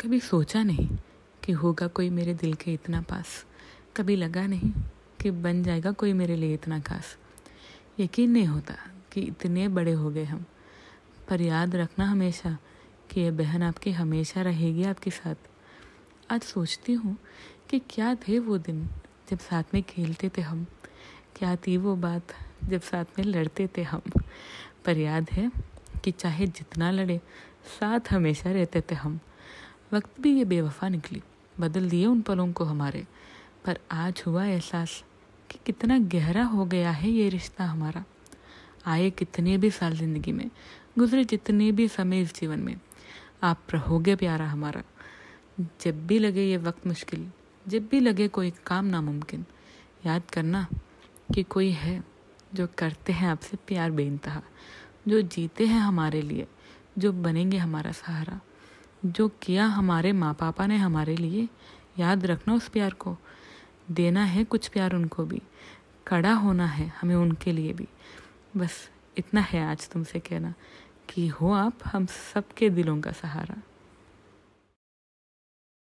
कभी सोचा नहीं कि होगा कोई मेरे दिल के इतना पास। कभी लगा नहीं कि बन जाएगा कोई मेरे लिए इतना खास। यकीन नहीं होता कि इतने बड़े हो गए हम, पर याद रखना हमेशा कि यह बहन आपकी हमेशा रहेगी आपके साथ। आज सोचती हूँ कि क्या थे वो दिन जब साथ में खेलते थे हम, क्या थी वो बात जब साथ में लड़ते थे हम। पर याद है कि चाहे जितना लड़े, साथ हमेशा रहते थे हम। वक्त भी ये बेवफा निकली। बदल दिए उन पलों को हमारे। पर आज हुआ एहसास कि कितना गहरा हो गया है ये रिश्ता हमारा। आए कितने भी साल ज़िंदगी में, गुजरे जितने भी समय इस जीवन में। आप रहोगे प्यारा हमारा। जब भी लगे ये वक्त मुश्किल, जब भी लगे कोई काम नामुमकिन, याद करना कि कोई है जो करते हैं आपसे प्यार बेनतहा जो जीते हैं हमारे लिए, जो बनेंगे हमारा सहारा। जो किया हमारे माँ पापा ने हमारे लिए, याद रखना उस प्यार को। देना है कुछ प्यार उनको भी। कड़ा होना है हमें उनके लिए भी। बस इतना है आज तुमसे कहना कि हो आप हम सबके दिलों का सहारा।